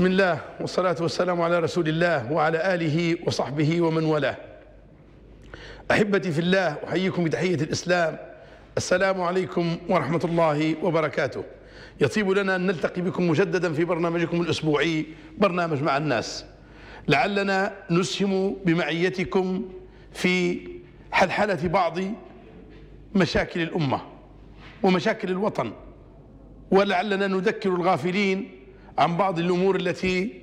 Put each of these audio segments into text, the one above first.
بسم الله والصلاة والسلام على رسول الله وعلى آله وصحبه ومن والاه أحبتي في الله أحييكم بتحية الإسلام السلام عليكم ورحمة الله وبركاته يطيب لنا أن نلتقي بكم مجددا في برنامجكم الأسبوعي برنامج مع الناس لعلنا نسهم بمعيتكم في حلحلة بعض مشاكل الأمة ومشاكل الوطن ولعلنا نذكر الغافلين عن بعض الأمور التي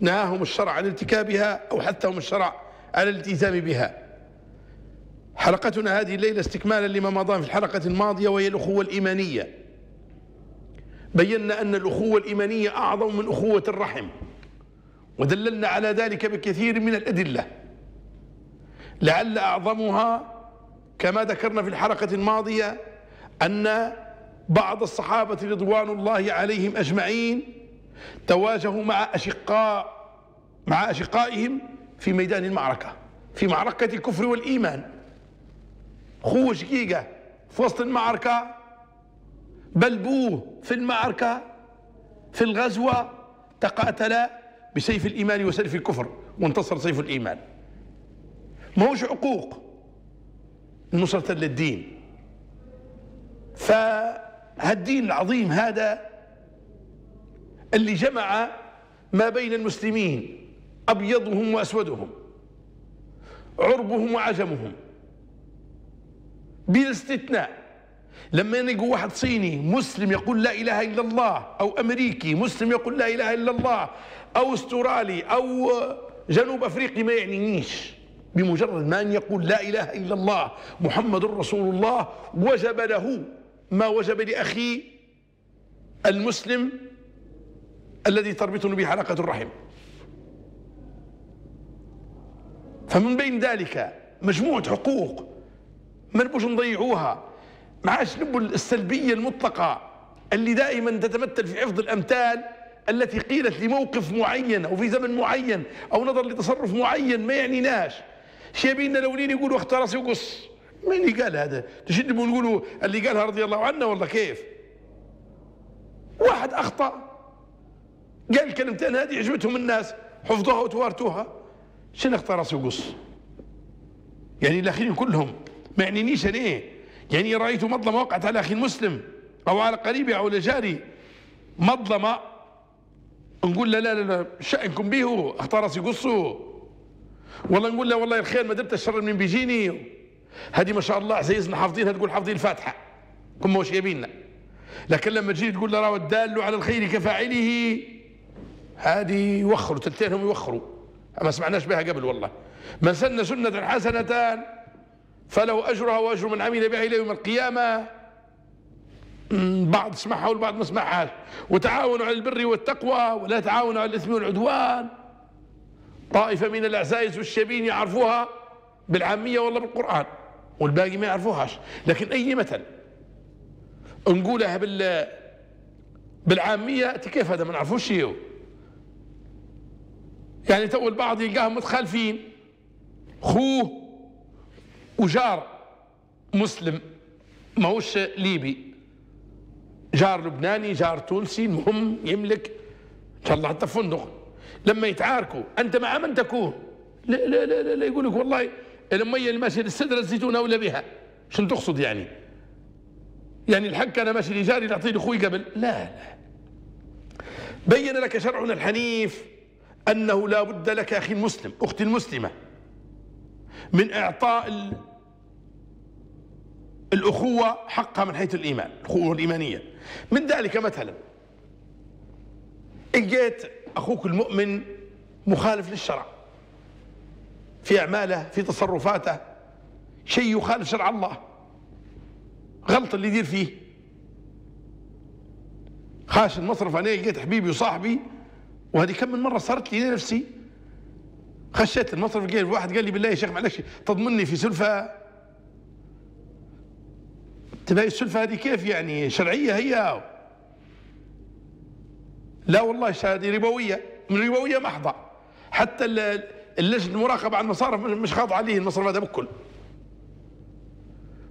نهاهم الشرع عن ارتكابها أو حثهم الشرع على الالتزام بها. حلقتنا هذه الليلة استكمالا لما مضى في الحلقة الماضية وهي الأخوة الإيمانية. بينا أن الأخوة الإيمانية أعظم من أخوة الرحم ودللنا على ذلك بكثير من الأدلة. لعل أعظمها كما ذكرنا في الحلقة الماضية أن بعض الصحابة رضوان الله عليهم أجمعين تواجهوا مع أشقاء مع أشقائهم في ميدان المعركة في معركة الكفر والإيمان. أخوه شقيقة في وسط المعركة بل بوه في المعركة في الغزوة تقاتلا بسيف الإيمان وسيف الكفر وانتصر سيف الإيمان. ما هوش عقوق؟ نصرة للدين. فهالدين العظيم هذا اللي جمع ما بين المسلمين أبيضهم وأسودهم عربهم وعجمهم. بلا استثناء لما يلقوا واحد صيني مسلم يقول لا إله إلا الله أو أمريكي مسلم يقول لا إله إلا الله أو أسترالي أو جنوب أفريقي ما يعنينيش بمجرد ما أن يقول لا إله إلا الله محمد رسول الله وجب له ما وجب لأخي المسلم الذي تربطني به حلقة الرحم. فمن بين ذلك مجموعة حقوق ما نبوش نضيعوها. عادش نبو السلبية المطلقة اللي دائما تتمثل في حفظ الأمثال التي قيلت لموقف معين أو في زمن معين أو نظر لتصرف معين ما يعنيناش. شايبين لونين يقولوا اختار راسي وقص مين اللي قال هذا؟ تشد نقولوا اللي قالها رضي الله عنه والله كيف؟ واحد أخطأ. قال الكلمتين هذه عجبتهم الناس. حفظوها وتوارتوها شنو اختار راسي وقص يعني الاخرين كلهم. ما يعنينيش أنا. إيه يعني رأيت مظلمة وقعت على أخي المسلم. أو على قريبي أو لجاري مظلمة. نقول له لا لا لا شأنكم به. اختار راسي قصوا والله نقول له والله الخير ما درت الشر من بيجيني. هذه ما شاء الله عزيزنا حافظينها تقول حافظين الفاتحة. كم هو يبينا لكن لما تجي تقول له راهو الدال على الخير كفاعله. هذه يوخروا تلتينهم يوخروا. ما سمعناش بها قبل والله. من سن سنة حسنة فله أجرها وأجر من عمل بها إلى يوم القيامة. بعض سمعها والبعض ما سمعهاش. وتعاونوا على البر والتقوى ولا تعاونوا على الإثم والعدوان. طائفة من الأعزائز والشبين يعرفوها بالعامية والله بالقرآن والباقي ما يعرفوهاش. لكن أي مثل نقولها بال بالعامية كيف هذا؟ ما نعرفوش شيء. يعني تو البعض يلقاهم متخالفين خوه وجار مسلم ماهوش ليبي. جار لبناني جار تونسي المهم يملك إن شاء الله حتى فندق. لما يتعاركوا أنت مع من تكون؟ لا لا لا لا, يقول لك والله المية اللي ماشية للسدرة الزيتون اولى بها. شنو تقصد يعني؟ يعني الحق أنا ماشي لجاري نعطيه لاخوي قبل؟ لا لا. بين لك شرعنا الحنيف. أنه لا بد لك أخي المسلم أختي المسلمة من إعطاء الأخوة حقها من حيث الإيمان الأخوة الإيمانية. من ذلك مثلا إن جيت أخوك المؤمن مخالف للشرع في أعماله في تصرفاته شيء يخالف شرع الله غلط اللي يدير فيه. خاش المصرف أنا لقيت حبيبي وصاحبي وهذه كم من مرة صارت لي نفسي خشيت المصرف قال واحد قال لي بالله يا شيخ معلش تضمني في سلفة. تلاقي السلفة هذه كيف يعني؟ شرعية هي. لا والله هذه ربوية من ربوية محضة. حتى اللجنة المراقبة على المصارف مش خاضعة عليه المصرف هذا بكل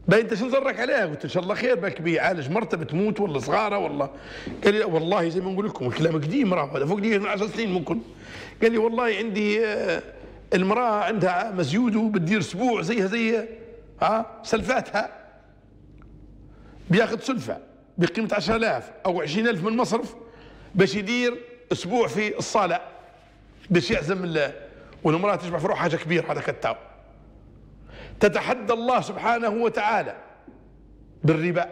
باين انت شو زرك عليها. قلت إن شاء الله خير بك بيعالج مرته بتموت ولا صغارة والله قال لي والله زي ما نقول لكم الكلام قديم راه. هذا فوق دي من 10 سنين ممكن. قال لي والله عندي آه، المرأة عندها مزيود بتدير أسبوع زيها زي ها سلفاتها. بياخذ سلفة بقيمة 10000 أو 20000 من مصرف باش يدير أسبوع في الصالة باش يعزم والمرأة تجمع في روح حاجة كبيرة هذا كتاو تتحدى الله سبحانه وتعالى بالربا.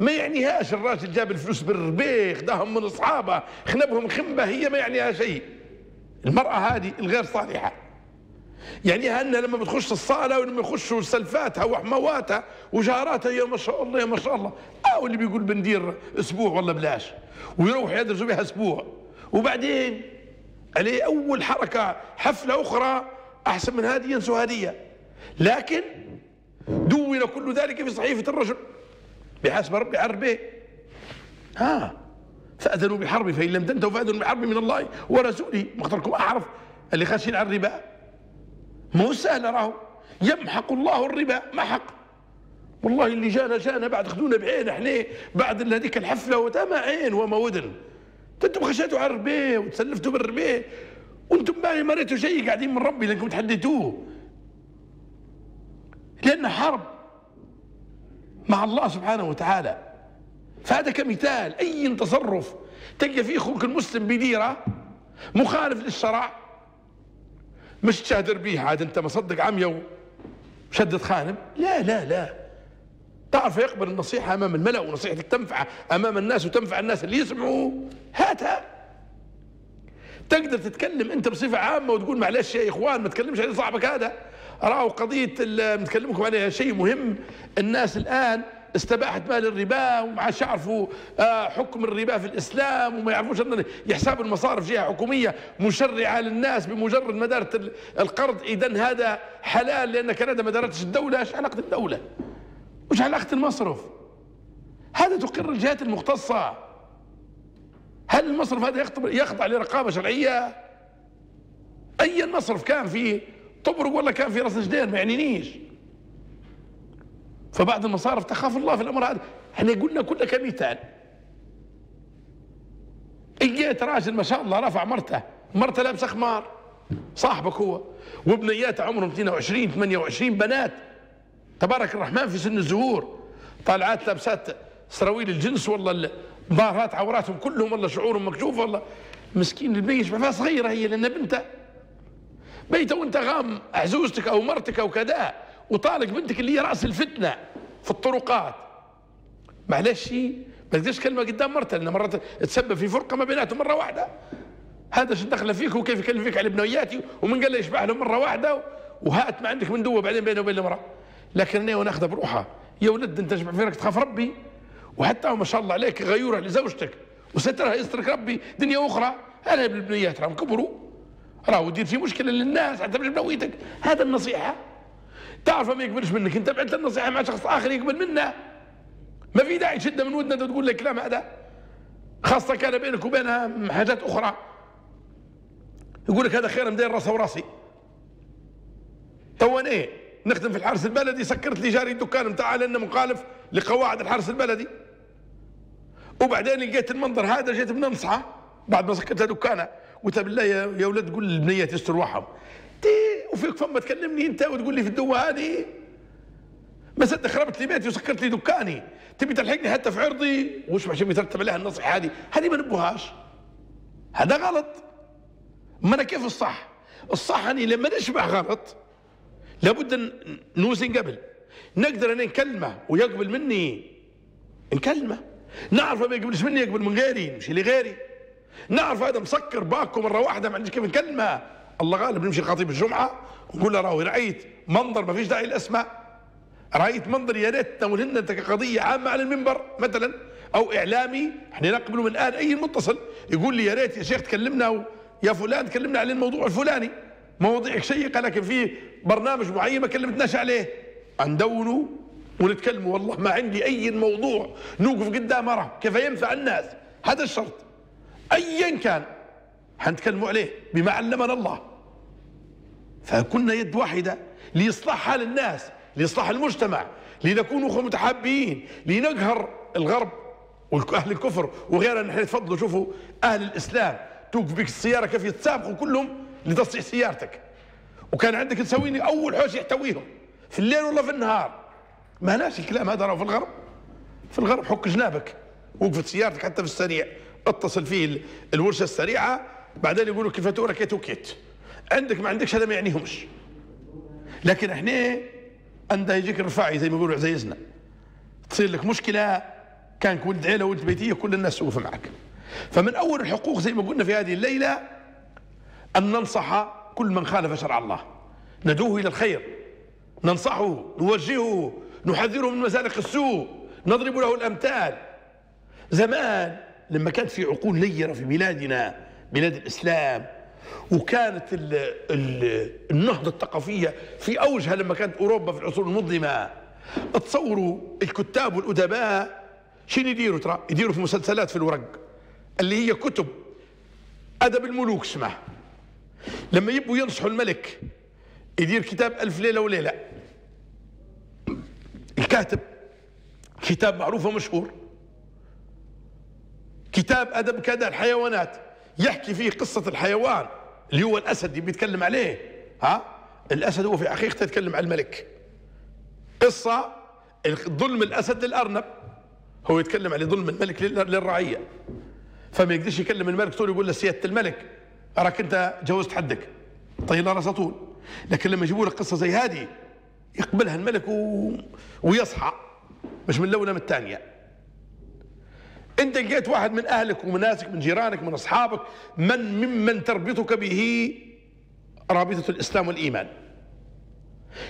ما يعنيهاش الراجل جاب الفلوس بالربيخ دهم من أصحابه خنبهم خنبة هي ما يعنيها شيء. المرأة هذه الغير صالحه يعني أنها لما بتخش الصالة ولما يخشوا سلفاتها وحمواتها وجاراتها يا ما شاء الله يا ما شاء الله. أو اللي بيقول بندير أسبوع ولا بلاش. ويروح يدرسوا بها أسبوع. وبعدين عليه أول حركة حفلة أخرى أحسن من هذه ينسوا هدية لكن دون كل ذلك في صحيفة الرجل. بحسب ربي عربه ها فأذنوا بحرب فإن لم تنتهوا فأذنوا بحرب من الله ورسوله. ما أعرف اللي خاشين على الربا. مو سهل راهو. يمحق الله الربا محق والله اللي جانا جانا بعد خذونا بعين إحنا بعد هذيك الحفلة وتما عين وما ودن. أنتم خشيتوا على الربا وتسلفتوا بالربا. وأنتم ما مريتوا شيء قاعدين من ربي لانكم تحدثوه. لأن حرب مع الله سبحانه وتعالى. فهذا كمثال أي تصرف تلقى فيه أخوك المسلم بديرة مخالف للشرع مش تشادر بيه عاد أنت مصدق عمية وشدة خانم. لا لا لا. تعرف يقبل النصيحة أمام الملأ ونصيحتك تنفع أمام الناس وتنفع الناس اللي يسمعوا هاتها. تقدر تتكلم أنت بصفة عامة وتقول معلش يا إخوان ما تكلمش على صاحبك هذا. رأوا قضية نتكلمكم عليها شيء مهم الناس الآن استباحت مال الربا وما عادش يعرفوا آه، حكم الربا في الإسلام وما يعرفوش أن يحسبوا المصارف جهة حكومية مشرعة للناس بمجرد ما دارت القرض اذا هذا حلال لأن كندا ما دارتش الدولة إيش علاقة الدولة؟ وش علاقة المصرف؟ هذا تقر الجهات المختصة هل المصرف هذا يخضع لرقابة شرعية؟ أي مصرف كان فيه طبرق ولا كان في رأس جدير ما يعنينيش. فبعض المصارف تخاف الله في الأمر هذا. إحنا قلنا كله كمثال اجيت راجل ما شاء الله رفع مرته. مرته لابسة خمار. صاحبك هو. وبنياته عمرهم 22 28 بنات. تبارك الرحمن في سن الزهور. طالعات لابسات سراويل الجنس والله ظاهرات عوراتهم كلهم والله شعورهم مكشوف والله. مسكين البنيه فيها صغيرة هي لأن بنته بيته وانت غام عزوزتك أو مرتك أو كذا وطالق بنتك اللي هي رأس الفتنة في الطرقات. معلش ما تقدرش كلمه قدام مرته لأن مرات تسبب في فرقة ما بيناتهم مرة واحدة. هذا شو دخل فيك وكيف يكلم فيك على بنياتي ومن قال له يشبع له مرة واحدة؟ وهات ما عندك من دوه بعدين بينه وبين المرأة. لكن أنا وناخذها بروحها. يا ولد أنت تجمع فيك تخاف ربي؟ وحتى ما شاء الله عليك غيوره لزوجتك وسترها يسترك ربي. دنيا أخرى أنا بالبنيات راهم كبروا. راهو يدير في مشكلة للناس حتى مش بنويتك هذا النصيحة. تعرف ما يقبلش منك. انت بعت النصيحة مع شخص آخر يقبل منه. ما في داعي تشده من ودنا تقول لك كلام هذا. خاصة كان بينك وبينها حاجات أخرى. يقول لك هذا خير مدير راسه وراسي. تو إيه نخدم في الحرس البلدي سكرت لي جاري الدكان نتاعها لأنه مخالف لقواعد الحرس البلدي. وبعدين لقيت المنظر هذا جيت بننصحه بعد ما سكرت دكانه. قلت بالله يا ولد قول للبنية يستر وحم وفيك فما تكلمني انت وتقول لي في الدوة هذه؟ ما صدق خربت لي بيتي وسكرت لي دكاني. تبي تلحقني حتى في عرضي؟ وش عشان يترتب عليها النصيحة هذه؟ هذه ما نبوهاش. هذا غلط. ما أنا كيف الصح؟ الصح أني لما نشبع غلط لابد نوزن قبل. نقدر أن نكلمه ويقبل مني. نكلمه. نعرف ما يقبلش مني يقبل من غيري نمشي لغيري. نعرف هذا مسكر باكو مرة واحدة ما عنديش كيف نكلمه. الله غالب نمشي لخطيب الجمعة ونقول له راهو رأيت منظر ما فيش داعي للأسماء. رأيت منظر يا ريت تناولنا كقضية عامة على المنبر مثلا أو إعلامي. إحنا نقبل من الان أي متصل يقول لي يا ريت يا شيخ تكلمنا يا فلان تكلمنا عن الموضوع الفلاني. مواضيع شيقة لكن في برنامج معين ما كلمتناش عليه. ندونه ونتكلموا. والله ما عندي أي موضوع نوقف قدام مرة كيف ينفع الناس؟ هذا الشرط. ايا كان. حنتكلموا عليه بما علمنا الله. فكنا يد واحدة لإصلاح حال الناس لإصلاح المجتمع لنكون متحابين لنقهر الغرب وأهل الكفر وغيرها. نحن تفضلوا شوفوا أهل الإسلام. توقف بك السيارة كيف يتسابقوا كلهم لتصليح سيارتك. وكان عندك تسويني أول حوش يحتويهم في الليل ولا في النهار. ما ناس الكلام هذا راه في الغرب. في الغرب حك جنابك. وقفت سيارتك حتى في السريع. اتصل فيه الورشة السريعة بعدين يقولوا كيف كيت. وكيت عندك ما عندكش هذا ما يعنيهمش. لكن إحنا عندها يجيك الرفاعي زي ما يقولوا عزيزنا. تصير لك مشكلة كان ولد عيلة ولد بيتيه كل الناس توقف معك. فمن أول الحقوق زي ما قلنا في هذه الليلة أن ننصح كل من خالف شرع الله. ندعوه إلى الخير. ننصحه نوجهه نحذره من مسالك السوء. نضرب له الأمثال. زمان لما كانت في عقول نيرة في بلادنا بلاد الإسلام وكانت ال ال النهضة الثقافية في أوجها لما كانت أوروبا في العصور المظلمة. تصوروا الكتاب والأدباء شنو يديروا ترى؟ يديروا في مسلسلات في الورق اللي هي كتب أدب الملوك اسمه لما يبوا ينصحوا الملك يدير كتاب ألف ليلة وليلة. الكاتب كتاب معروف ومشهور. كتاب أدب كذا الحيوانات. يحكي فيه قصة الحيوان اللي هو الأسد اللي بيتكلم عليه ها؟ الأسد هو في حقيقته يتكلم عن الملك. قصة ظلم الأسد للأرنب. هو يتكلم على ظلم الملك للرعية. فما يقدرش يكلم الملك طول يقول له سيادة الملك أراك أنت جوزت حدك. طيب راسه طول. لكن لما يجيبوا لك قصة زي هذه يقبلها الملك و... ويصحى. مش من الأولى من الثانية. انت لقيت واحد من اهلك ومن ناسك من جيرانك من اصحابك من ممن تربطك به رابطة الإسلام والإيمان.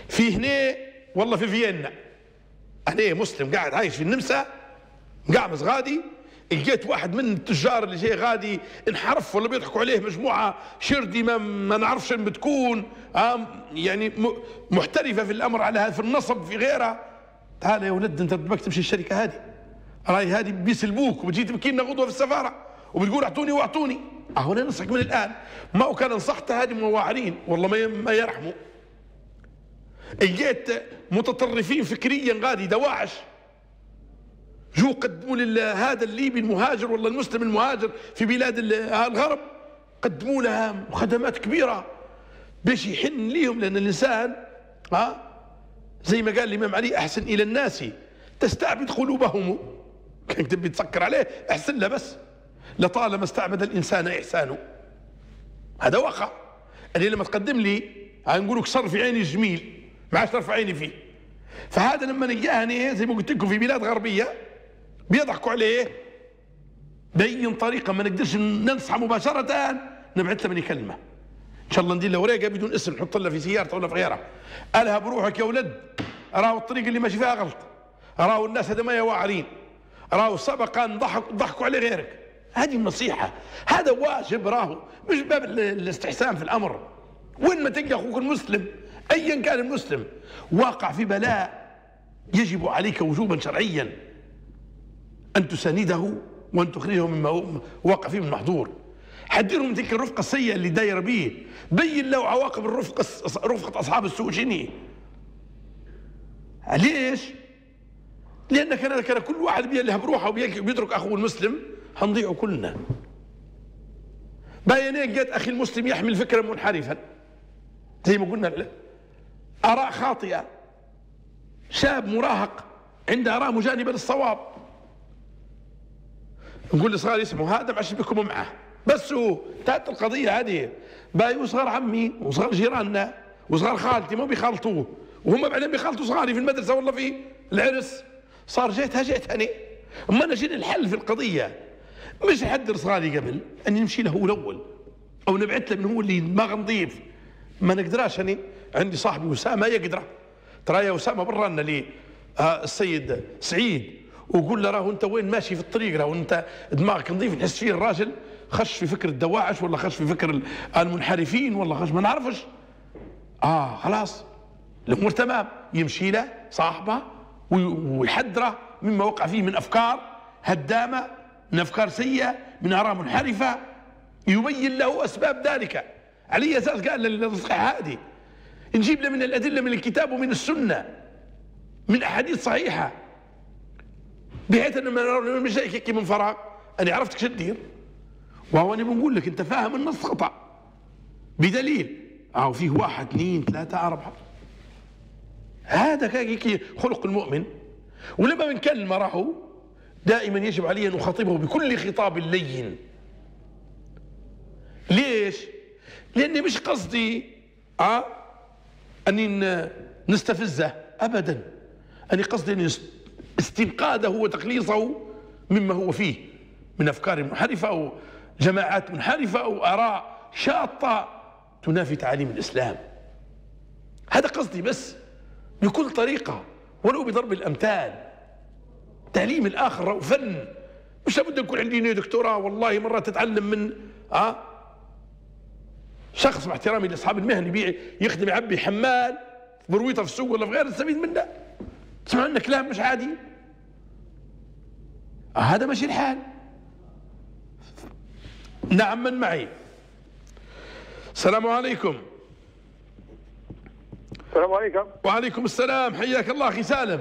في هنا والله في فيينا. أنا مسلم قاعد عايش في النمسا قاعد غادي لقيت واحد من التجار اللي جاي غادي انحرف ولا بيضحكوا عليه مجموعة شردي ما, ما نعرفش شنو بتكون. يعني محترفة في الأمر على في النصب في غيرها. تعال يا ولد أنت بدك تمشي الشركة هذه. راي هذه بيسلبوك وبتجي تبكي لنا غدوة في السفارة وبتقول أعطوني وأعطوني. أهو أنا من الآن. ما كان نصحت هذه مواعرين والله ما يرحموا. جيت متطرفين فكريا غادي دواعش. جو قدموا لهذا الليبي المهاجر ولا المسلم المهاجر في بلاد الغرب قدموا لها خدمات كبيرة. باش يحن ليهم لأن الإنسان ها زي ما قال الإمام علي أحسن إلى الناس. تستعبد قلوبهم. كان تبي تسكر عليه احسن له بس. لطالما استعبد الإنسان إحسانه. هذا وقع اللي لما تقدم لي نقول لك صرف عيني جميل ما عادش ترفع عيني فيه. فهذا لما نجاهني زي ما قلت لكم في بلاد غربية بيضحكوا عليه. بأي طريقة ما نقدرش ننصح مباشرة نبعث له من كلمة إن شاء الله ندير له ورقة بدون اسم نحط له في سيارته ولا في غيرها قالها بروحك يا ولد. راهو الطريق اللي ماشي فيها غلط. راهو الناس هذا ما واعرين. راهو سبق أن ضحك ضحكوا على غيرك. هذه النصيحة. هذا واجب راهو مش باب الاستحسان في الأمر. وين ما تلقى أخوك المسلم أيا كان المسلم واقع في بلاء يجب عليك وجوبا شرعيا أن تسانده وأن تخرجه مما وقع فيه من محظور. حديرهم من تلك الرفقة السيئة اللي داير به بين له عواقب الرفقة رفقة أصحاب السوء شنو ليش؟ لأن كان كان كل واحد بيلها بروحه وبيترك أخوه المسلم هنضيعوا كلنا. باينين جت أخي المسلم يحمل فكرا منحرفا زي ما قلنا آراء خاطئة. شاب مراهق عنده آراء مجانبة للصواب. نقول لصغار يسمعوا هذا عشان بكم معه. بس هو تات القضية هذه. باي وصغار عمي وصغار جيراننا وصغار خالتي ما بيخالطوه. وهم بعدين بيخالطوا صغاري في المدرسة ولا في العرس. صار جيتها جيتني أما أنا الحل في القضية. مش حد صغاري قبل أني نمشي له هو الأول. أو نبعث له من هو اللي دماغ نظيف ما نقدراش أني. عندي صاحبي أسامة يقدر. ترى يا أسامة برانا لي. آه السيد سعيد. وقول له راه أنت وين ماشي في الطريق؟ راه أنت دماغك نظيف نحس فيه الراجل. خش في فكر الدواعش ولا خش في فكر المنحرفين ولا خش ما نعرفش. آه خلاص. الأمور تمام. يمشي له صاحبه. ويحذره مما وقع فيه من أفكار هدامة من أفكار سيئة من آراء منحرفة. يبين له أسباب ذلك. على أساس قال للنصيحة هذه. نجيب له من الأدلة من الكتاب ومن السنة. من أحاديث صحيحة. بحيث أن مش هيك من فراغ. أنا عرفتك شو تدير؟ وهو أنا بنقول لك أنت فاهم النص خطأ. بدليل. أو فيه واحد اثنين ثلاثة أربعة. هذا هيك خلق المؤمن ولما بنكلم معه دائما يجب علي أن أخاطبه بكل خطاب لين ليش؟ لأني مش قصدي أه؟ أني نستفزه أبدا أني قصدي أن استنقاذه وتخليصه مما هو فيه من أفكار منحرفة أو جماعات منحرفة أو آراء شاطة تنافي تعاليم الإسلام هذا قصدي بس بكل طريقة ولو بضرب الأمثال. تعليم الآخر فن مش لابد يكون عندي دكتوراه. والله مرة تتعلم من أه شخص مع احترامي لأصحاب المهن يبيع يخدم يعبي حمال برويطه في السوق ولا في غير السبيل من ده تسمع لنا كلام مش عادي؟ آه هذا ماشي الحال. نعم من معي؟ السلام عليكم. السلام عليكم وعليكم السلام حياك الله أخي سالم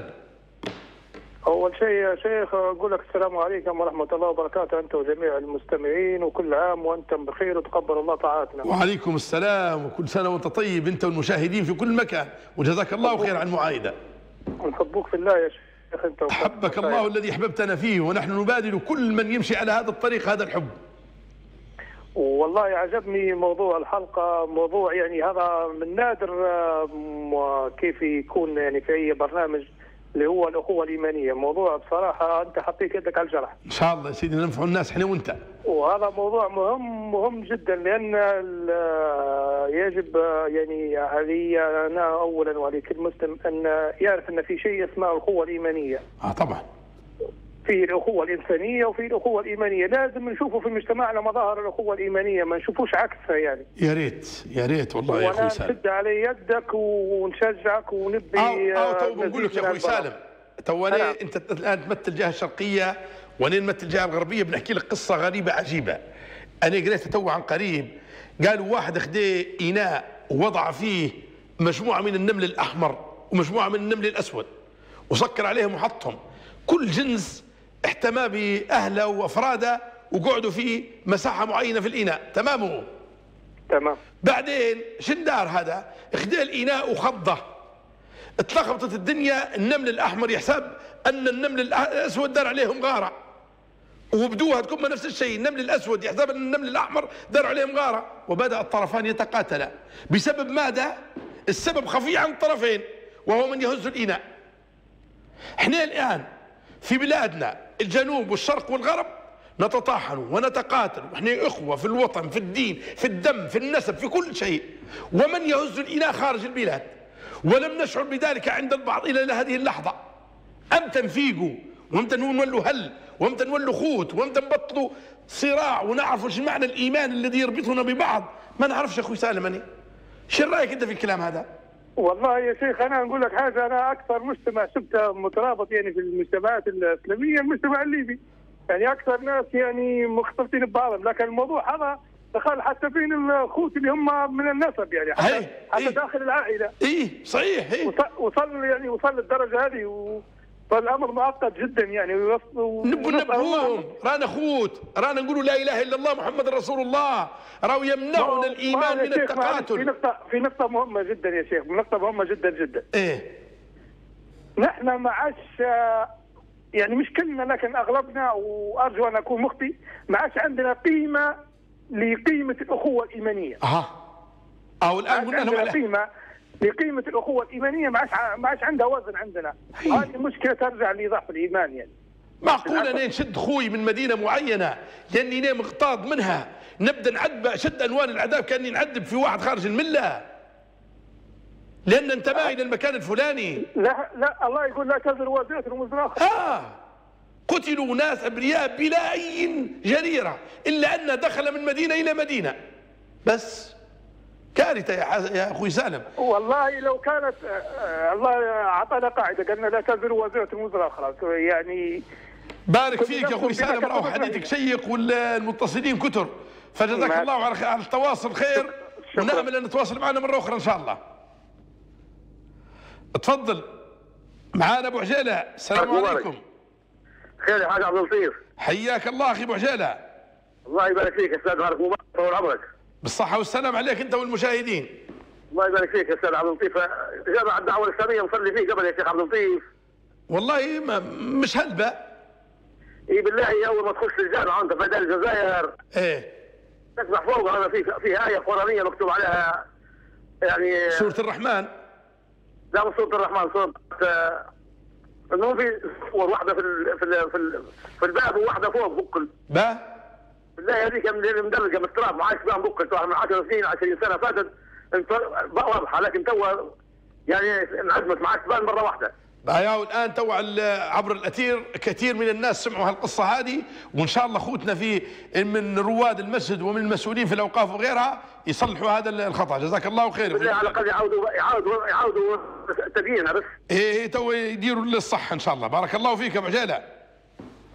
أول شيء يا شيخ أقول لك السلام عليكم ورحمة الله وبركاته أنت وجميع المستمعين وكل عام وأنتم بخير وتقبل الله طاعاتنا. وعليكم السلام وكل سنة وأنت طيب أنت والمشاهدين في كل مكان وجزاك الله خير عن المعايده. نحبوك في الله يا شيخ أنت احبك الله الذي أحببتنا فيه ونحن نبادل كل من يمشي على هذا الطريق هذا الحب. والله عجبني موضوع الحلقة موضوع يعني هذا من نادر آه، كيف يكون يعني في أي برنامج اللي هو الأخوة الإيمانية، موضوع بصراحة أنت حطيت يدك على الجرح. إن شاء الله يا سيدي ننفع الناس إحنا وأنت. وهذا موضوع مهم مهم جدا لأن يجب يعني علي أنا اولا وعلى كل مسلم أن يعرف أن في شيء اسمه الأخوة الإيمانية. آه طبعا. في الأخوة الإنسانية وفي الأخوة الإيمانية، لازم نشوفه في مجتمعنا مظاهر الأخوة الإيمانية، ما نشوفوش عكسها يعني. يا ريت يا ريت والله يا أخوي سالم. نشد على يدك ونشجعك ونبي أو أو تو بنقول لك يا أخوي سالم تو أنت الآن تمثل الجهة الشرقية وأنا نمثل الجهة الغربية بنحكي لك قصة غريبة عجيبة. أنا قريتها تو عن قريب قالوا واحد خديه إناء ووضع فيه مجموعة من النمل الأحمر ومجموعة من النمل الأسود وسكر عليهم وحطهم كل جنس احتمى بأهله وأفراده وقعدوا في مساحة معينة في الإناء. تمام؟ هو تمام. بعدين شندار هذا؟ اخذ الإناء وخضه اتلخبطت الدنيا النمل الأحمر يحسب أن النمل الأسود دار عليهم غارة. وبدوها تكون نفس الشيء النمل الأسود يحسب أن النمل الأحمر دار عليهم غارة. وبدأ الطرفان يتقاتلا. بسبب ماذا؟ السبب خفي عن الطرفين وهو من يهز الإناء. إحنا الآن في بلادنا الجنوب والشرق والغرب نتطاحن ونتقاتل. ونحن إخوة في الوطن في الدين في الدم في النسب في كل شيء. ومن يهز الإناء خارج البلاد؟ ولم نشعر بذلك عند البعض إلى هذه اللحظة. أمتى نفيقوا وامتى نولوا هل؟ وامتى نولوا خوت؟ وامتى نبطلوا صراع؟ ونعرف إيش معنى الإيمان الذي يربطنا ببعض؟ ما نعرفش أخوي سالم أنا شو رأيك أنت في الكلام هذا؟ والله يا شيخ أنا نقول لك حاجة أنا أكثر مجتمع شفته مترابط يعني في المجتمعات الإسلامية المجتمع الليبي يعني أكثر ناس يعني مختلطين ببعضهم لكن الموضوع هذا دخل حتى بين الخوت اللي هم من النسب يعني حتى, هي. حتى إيه؟ داخل العائلة اي صحيح اي وصل يعني وصل للدرجة هذه و فالأمر معقد جدا يعني. نبوا نبهوهم رانا خوت رانا نقولوا لا إله إلا الله محمد رسول الله. راهو يمنعنا الإيمان من التقاتل. في نقطه في نقطة مهمة جدا يا شيخ نقطة مهمة جدا جدا. إيه. نحن ما عادش يعني مش كلنا لكن أغلبنا وأرجو أن أكون مخطي ما عادش عندنا قيمة لقيمة الأخوة الإيمانية. أها. أو الآن قلنا لهم قيمة لقيمه الأخوة الإيمانية ما عادش ما عادش عندها وزن عندنا. هذه مشكلة ترجع لضعف الإيمان يعني. معقول أنا نشد خوي من مدينة معينة لاني أنا مغتاظ منها؟ نبدأ نعذب أشد انوان العذاب كأني نعذب في واحد خارج الملة. لأن انتمى إلى المكان الفلاني. لا لا الله يقول لا تزر وازرة وزر اخر آه قتلوا ناس أبرياء بلا أي جريرة إلا أن دخل من مدينة إلى مدينة. بس. كارثة يا يا أخوي سالم. والله لو كانت آه، الله أعطانا قاعدة قالنا لا تزر وازره وزر أخرى يعني بارك فيك يا أخوي سالم روح حديثك شيق والمتصلين كتر. فجزاك الله على التواصل خير ونأمل أن نتواصل معنا مرة أخرى إن شاء الله. تفضل. معانا أبو عجالة. السلام. عليكم. خير يا حاج عبد اللطيف. حياك الله أخي أبو عجالة. الله يبارك فيك أستاذ مبارك. طول عمرك بالصحة والسلام عليك أنت والمشاهدين. الله يبارك فيك يا أستاذ عبد اللطيف. جامع الدعوة الإسلامية مصلي فيه قبل يا شيخ عبد اللطيف. والله ما مش هلبة. إي بالله أول ما تخش الجامعة أنت في الجزائر. إيه. تسمع فوق هذا في في آية قرآنية مكتوب عليها. يعني سورة الرحمن. لا مش سورة الرحمن سورة آه، انه في صور واحدة في ال في ال في, ال في الباب وواحدة فوق بكل. با؟ بالله هذيك من مدرجة مستراب معاش بها بكل طبعا من 10 سنين 20 سنة فاتت واضحة لكن تو يعني انعدمت معاش تبان مرة واحدة. يا والان تو عبر الأثير كثير من الناس سمعوا هالقصة هذه وإن شاء الله أخوتنا في من رواد المسجد ومن المسؤولين في الأوقاف وغيرها يصلحوا هذا الخطأ. جزاك الله خير. بالله على الأقل يعاودوا يعاودوا يعاودوا تبيينها بس. إيه إيه، تو يديروا للصح إن شاء الله. بارك الله فيك أبو عجاله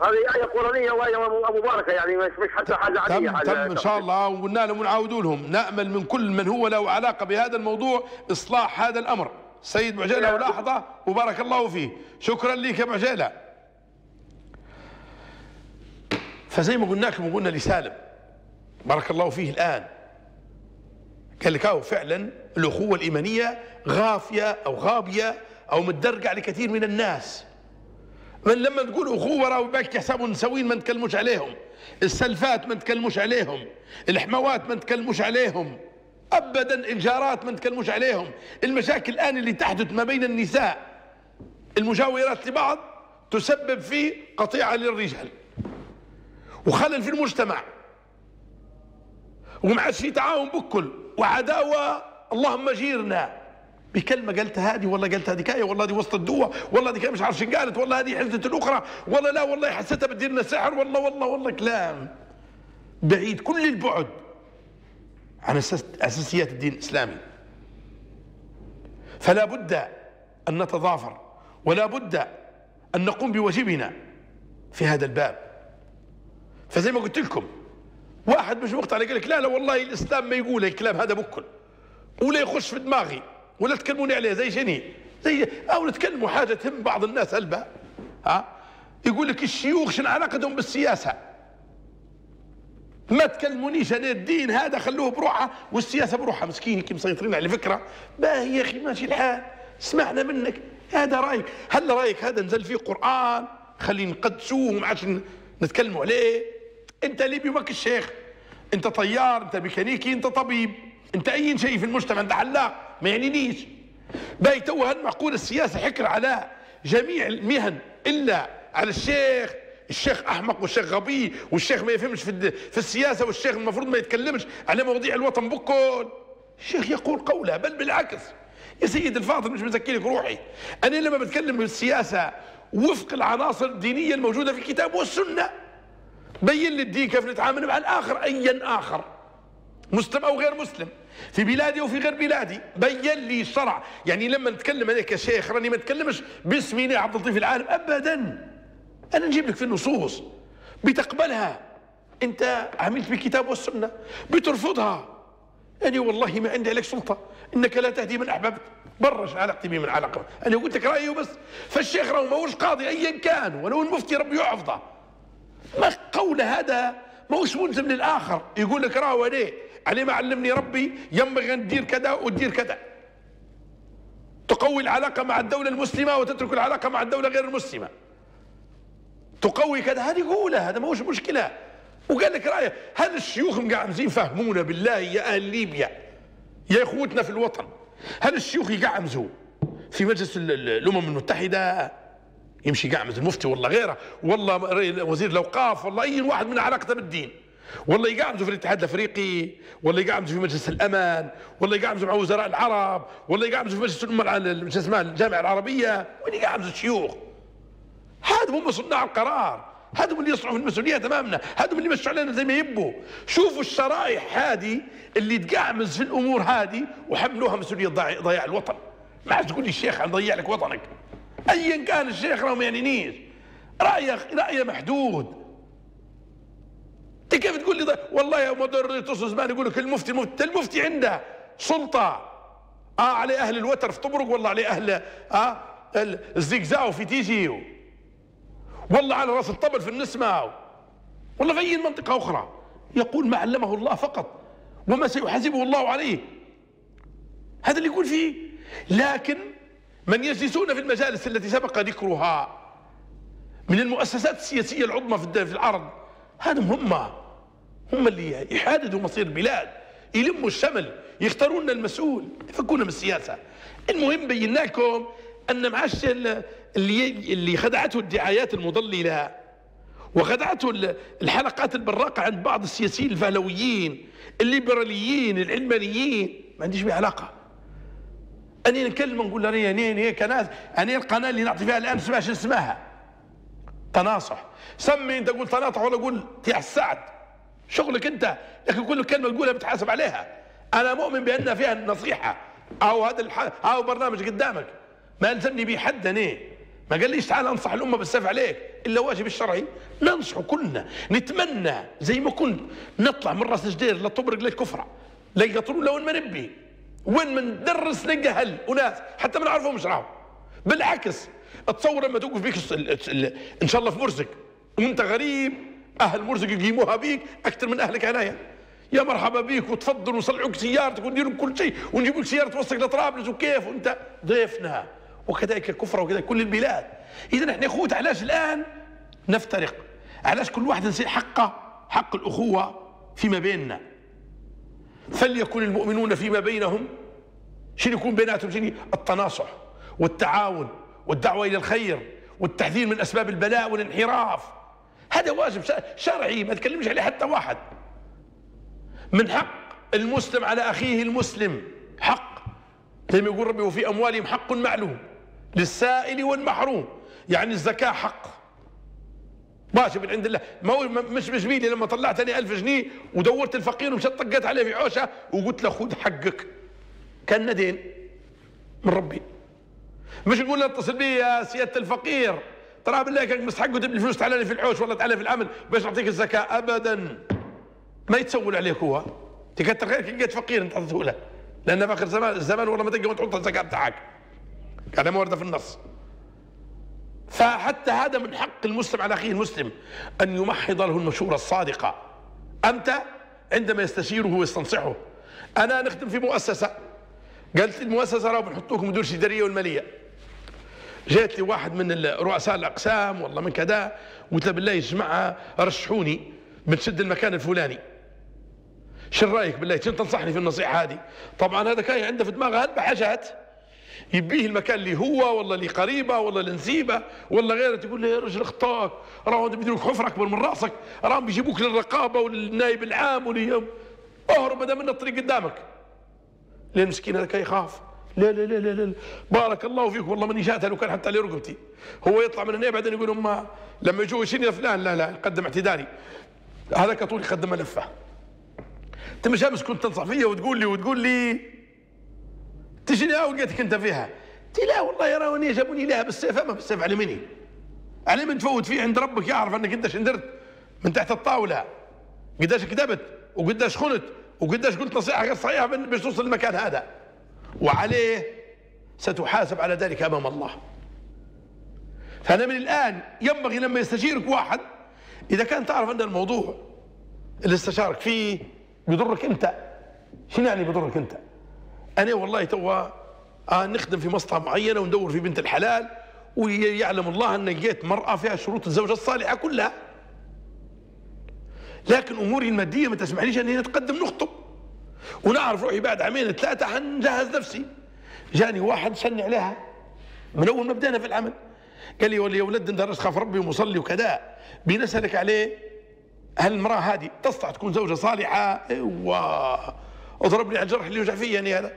هذه آية قرآنية وآية مباركة يعني مش مش حتى حاجة عادية تم حاجة تم إن شاء الله وقلنا لهم ونعاودوا لهم نأمل من كل من هو له علاقة بهذا الموضوع إصلاح هذا الأمر. سيد ابو عجاله ولاحظة وبارك الله فيه. شكرا لك يا عجاله فزي ما قلنا لكم وقلنا لسالم بارك الله فيه الآن. قال لك أو فعلا الأخوة الإيمانية غافية أو غابية أو متدرجة لكثير من الناس. من لما تقول أخوه راهو باك حسابهم سوين ما نتكلموش عليهم السلفات ما نتكلموش عليهم الحموات ما نتكلموش عليهم ابدا الجارات ما نتكلموش عليهم المشاكل الآن اللي تحدث ما بين النساء المجاورات لبعض تسبب في قطيعة للرجال. وخلل في المجتمع. وما عادش في تعاون بكل وعداوة اللهم جيرنا. بكلمة قالتها هذه والله قالتها هذه والله هذه وسط الدوة والله هذه مش عارف شو قالت والله هذه حزت الأخرى والله لا والله حسيتها بتدير لنا سحر والله والله والله كلام. بعيد كل البعد عن أساس- أساسيات الدين الإسلامي. فلا بد أن نتضافر ولا بد أن نقوم بواجبنا في هذا الباب. فزي ما قلت لكم واحد مش مقتنع يقول لك لا لا والله الإسلام ما يقول الكلام هذا بكل ولا يخش في دماغي. ولا تكلموني عليه زي شني زي أو نتكلموا حاجة تهم بعض الناس هلبة ها؟ يقول لك الشيوخ شنو علاقتهم بالسياسة؟ ما تكلمونيش أنا الدين هذا خلوه بروحه والسياسة بروحها. مسكين كي مسيطرين على فكرة. باهي يا أخي ماشي الحال. سمعنا منك. هذا رأيك. هل رأيك هذا نزل فيه قرآن؟ خلينا نقدسوه وما عادش نتكلموا عليه. أنت ليبي ماك الشيخ. أنت طيار أنت ميكانيكي أنت طبيب. أنت أي شيء في المجتمع أنت حلاق. ما يعنينيش. باي تو هالمعقول السياسة حكر على جميع المهن إلا على الشيخ الشيخ أحمق والشيخ غبي والشيخ ما يفهمش في في السياسة والشيخ المفروض ما يتكلمش على مواضيع الوطن بكل. الشيخ يقول قوله بل بالعكس. يا سيد الفاضل مش مزكي لك روحي. أنا لما بتكلم بالسياسة وفق العناصر الدينية الموجودة في الكتاب والسنة بين لي الدين كيف نتعامل مع الآخر ايا آخر مسلم أو غير مسلم. في بلادي أو في غير بلادي. بين لي الشرع يعني لما نتكلم أنا كشيخ راني ما اتكلمش باسمي أنا عبد اللطيف العالم. ابدا. أنا نجيب لك في النصوص. بتقبلها. أنت عملت بالكتاب والسنة. بترفضها. يعني والله ما عندي عليك سلطة. إنك لا تهدي من أحببت. برش علاقتي به من علاقه أنا قلت لك رأيي وبس. فالشيخ راهو ماهوش قاضي ايا كان. ولو المفتي ربي يحفظه. ما قول هذا. ما هوش ملزم للآخر. يقول لك راهو عليه عليه ما علمني ربي ينبغي أن تدير كذا وتدير كذا. تقوي العلاقة مع الدولة المسلمة وتترك العلاقة مع الدولة غير المسلمة. تقوي كذا. هذه قولها هذا ما هوش مشكلة. وقال لك رايه هل الشيوخ مقعمزين فهمونا بالله يا أهل ليبيا يا إخوتنا في الوطن. هل الشيوخ يقعمزوا. في مجلس ال- ال- الأمم المتحدة يمشي يقعمز المفتي والله غيره. والله وزير الاوقاف والله أي واحد من علاقته بالدين. والله يقعمزوا في الاتحاد الأفريقي والله يقعمزوا في مجلس الأمان والله يقعمزوا مع وزراء العرب والله يقعمزوا في مجلس الأمة شو اسمها الجامعة العربية وين يقعمزوا الشيوخ؟ هذا هم صناع القرار هذا هم اللي يصنعوا في المسؤوليات امامنا هم اللي يمشوا علينا زي ما يبوا. شوفوا الشرائح هذه اللي تقعمز في الأمور هذه وحملوها مسؤولية ضياع الوطن. ما عاد تقول لي الشيخ ضيع لك وطنك. ايا كان الشيخ راه ما يعنينيش رايه رايه محدود. انت كيف تقول لي ضي... والله يا مدر تصل زمان يقول لك المفتي المفتي المفتي عنده سلطة. آه على أهل الوتر في طبرق والله على أهل آه الزقزاو في تيجي والله على رأس الطبل في النسمة والله في أي منطقة أخرى. يقول ما علمه الله فقط وما سيحاسبه الله عليه. هذا اللي يقول فيه. لكن من يجلسون في المجالس التي سبق ذكرها من المؤسسات السياسية العظمى في الأرض هذا هم. هم اللي يحددوا مصير البلاد يلموا الشمل يختارون المسؤول يفكونا من السياسة. المهم بينا لكم أن معاش اللي, اللي خدعته الدعايات المضللة وخدعته الحلقات البراقة عند بعض السياسيين الفهلويين الليبراليين العلمانيين. ما عنديش بها علاقة. أنا نكلم نقول له أنا أنا كناس أنا القناة اللي نعطي فيها اسمها شو اسمها تناصح. سمي أنت قول تناصح ولا قول تيع السعد شغلك أنت لكن كل كلمة تقولها بتحاسب عليها. أنا مؤمن بأن فيها النصيحة أو هذا الح... أو برنامج قدامك. ما يلزمني به حد أنا. ما قال ليش تعال أنصح الأمة بالسيف عليك. إلا واجب الشرعي. ننصح كلنا. نتمنى زي ما كنت نطلع من رأس جدير لطبرق للكفره لا يقطرون لو ما نبي وين من ندرس نلقى هل وناس حتى ما نعرفهمش راهو بالعكس. تصور لما توقف بيك ان شاء الله في مرزق. وانت غريب أهل مرزق يقيموها بيك أكثر من اهلك هنايا. يا مرحبا بيك وتفضل ونصلعوك سيارتك ونديروا كل شيء ونجيب لك سيارة توصلك لطرابلس وكيف؟ وانت ضيفنا. وكذلك الكفر وكذلك كل البلاد. اذا إحنا اخوة علاش الآن نفترق؟ علاش كل واحد نسيء حقه حق الأخوة فيما بيننا؟ فليكن المؤمنون فيما بينهم. شنو يكون بيناتهم؟ شنو؟ التناصح والتعاون. والدعوة إلى الخير والتحذير من أسباب البلاء والانحراف. هذا واجب شرعي ما تكلمش عليه حتى واحد. من حق المسلم على أخيه المسلم حق. زي ما يقول ربي وفي أموالهم حق معلوم للسائل والمحروم. يعني الزكاة حق. من عند الله. ما هو مش مش ميلي لما طلعت أنا 1000 جنيه ودورت الفقير ومشيت طقيت عليه في عوشة وقلت له خذ حقك. كان دين من ربي. مش نقول له اتصل بي يا سيادة الفقير. ترى بالله كان مستحق وتجيب لي فلوس تعال في الحوش ولا تعال في العمل باش نعطيك الزكاة ابدا. ما يتسول عليك هو. تكتر خيرك لقيت فقير انت تعطيه له. لأن في آخر زمان الزمان والله ما تلقى تحط الزكاة بتاعك. هذا ورده في النص. فحتى هذا من حق المسلم على أخيه المسلم أن يمحض له المشورة الصادقة. أنت عندما يستشيره ويستنصحه. أنا نخدم في مؤسسة. قالت لي المؤسسة راهو بنحطوكم مدير الإدارية والمالية. جات لي واحد من رؤساء الأقسام والله من كذا قلت له بالله يا جماعة رشحوني بنشد المكان الفلاني. شو رأيك بالله؟ شنو تنصحني في النصيحة هذه؟ طبعا هذا كان عنده في دماغه هلبة حاجات. يبيه المكان اللي هو ولا اللي قريبة ولا اللي نسيبة ولا غيره تقول له يا رجل اخطأك. راهم بيديروك حفرة أكبر من رأسك راهم بيجيبوك للرقابة وللنائب العام وليهم. أهرب ما دام الطريق قدامك. ليه المسكين هذا يخاف؟ لا لا لا لا لا بارك الله فيك والله ماني شاتها لو كان حتى على رقبتي. هو يطلع من هنا بعدين يقول ما لما يجوا يا فلان لا لا يقدم اعتذاري. هذا كطول يقدم ملفه أنت مش أمس كنت تنصح فيا وتقول لي وتقول لي؟ تجيني لقيتك أنت فيها. قلت لا والله يا راوني جابوني لها بالسيف أما بالسيف على مني. على من تفوت فيه عند ربك يعرف أنك انت شندرت من تحت الطاولة. قداش كذبت وقداش خنت وقداش قلت نصيحة غير صحيحة باش توصل للمكان هذا. وعليه ستحاسب على ذلك أمام الله. فأنا من الآن ينبغي لما يستشيرك واحد إذا كان تعرف أن الموضوع اللي استشارك فيه بيضرك أنت شنو يعني بيضرك أنت؟ أنا والله توا آه نخدم في مصلحة معينة وندور في بنت الحلال ويعلم الله أن لقيت مرأة فيها شروط الزوجة الصالحة كلها. لكن أموري المادية ما تسمحليش أني نتقدم نخطب. ونعرف روحي بعد عامين ثلاثة حنجهز نفسي. جاني واحد سني عليها. من أول ما بدينا في العمل قال لي يا ولد أنت خاف ربي ومصلي وكذا. بنسالك عليه هل المرأة هذه تستطيع تكون زوجة صالحة؟ أيوه. اضربني على الجرح اللي يوجع فيه يعني هذا.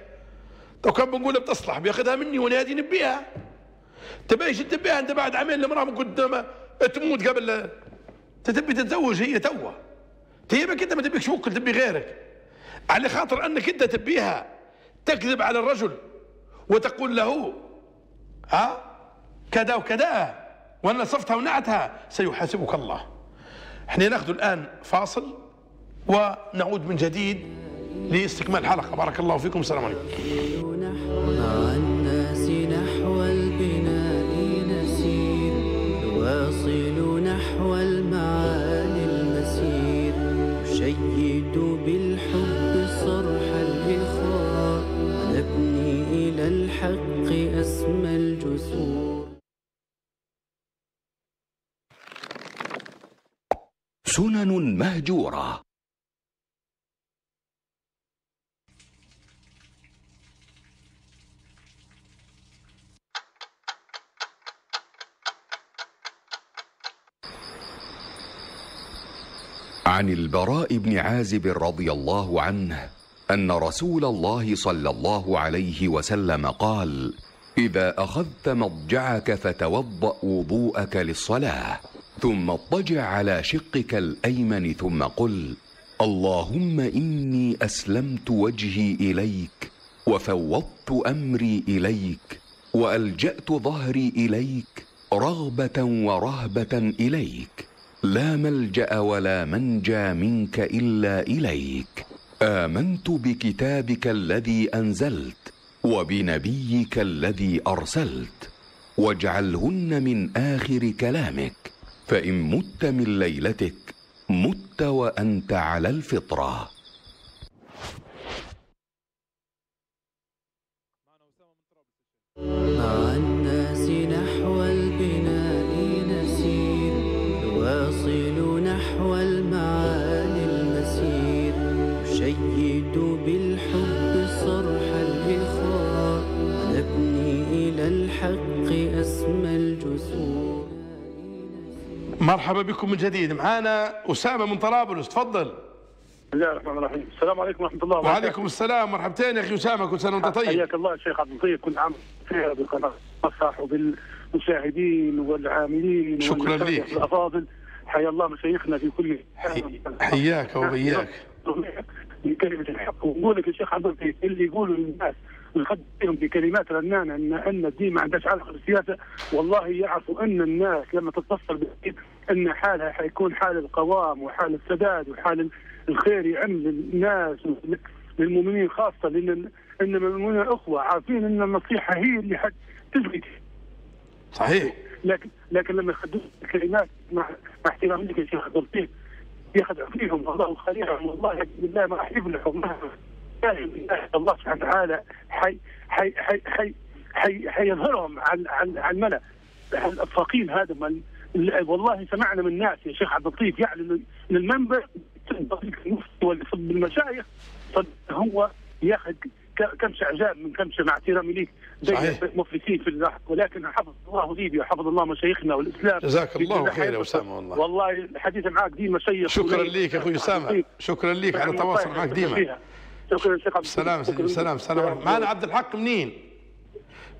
لو كان بنقول بتصلح بياخذها مني وأنا هذه نبيها. تبي إيش تبيها؟ أنت بعد عامين المراه من قدام تموت قبل تبي تتزوج هي توا تيبك أنت ما تبيكش ممكن تبي غيرك. على خاطر أنك أنت تبيها تكذب على الرجل وتقول له ها كذا وكذا وأنا صفتها ونعتها سيحاسبك الله. إحنا ناخذ الآن فاصل ونعود من جديد لاستكمال الحلقة بارك الله فيكم. السلام عليكم. نحو البناء نسير واصل نحو المعالي المسير. شيد بالحب الحق أسمى الجسور. سنن مهجورة. عن البراء بن عازب رضي الله عنه. أن رسول الله صلى الله عليه وسلم قال إذا أخذت مضجعك فتوضأ وضوءك للصلاة ثم اضطجع على شقك الأيمن ثم قل اللهم إني أسلمت وجهي إليك وفوضت أمري إليك وألجأت ظهري إليك رغبة ورهبة إليك لا ملجأ ولا منجى منك إلا إليك آمنت بكتابك الذي أنزلت وبنبيك الذي أرسلت واجعلهن من آخر كلامك فإن مت من ليلتك مت وأنت على الفطرة. مع مرحبا بكم من جديد. معانا أسامة من طرابلس تفضل. بسم الله الرحمن الرحيم. السلام عليكم ورحمة الله وبركاته. وعليكم السلام مرحبتين يا أخي أسامة كل سنة وأنت طيب. حياك الله شيخ عبد اللطيف كل عام خير بالقناة. الصح وبالمشاهدين والعاملين شكراً ليك. الأفاضل. حيا الله مشايخنا في كل حي- حياك وبياك من كلمة الحق ونقول لك يا شيخ عبد اللطيف اللي يقولوا للناس ونخدم بكلمات رنانة ان إن الدين ما عندهاش علاقة بالسياسة. والله يعرفوا إن الناس لما تتصل بالدين إن حالها حيكون حال القوام وحال السداد وحال الخير يعم للناس للمؤمنين خاصة لأن إن المؤمنين إخوة عارفين إن النصيحة هي اللي حت تزكي صحيح. لكن لكن لما يخدموا الكلمات مع مع احترامي لك يا شيخ عبد اللطيف يخدع فيهم والله خليهم والله بالله ما راح يفلحوا. مهما الله سبحانه وتعالى حي حي حي حي حي حيظهرهم على على على الملا الفقيم هذا من والله سمعنا من ناس يا شيخ عبد اللطيف يعلن للمنبر المشايخ هو ياخذ كمش إعجاب من كمشه مع احترامي ليك زي صحيح. المفلسين في اللاحق ولكن حفظ الله ليبيا وحفظ الله مشايخنا والإسلام. جزاك الله خير يا أسامة والله. والله الحديث معك ديما شيق شكرا. ليك يا أخوي أسامة. شكرا ليك على التواصل معك ديما. شكرا شيخ عبد سلام. سلام سلام. معنا عبد الحق منين؟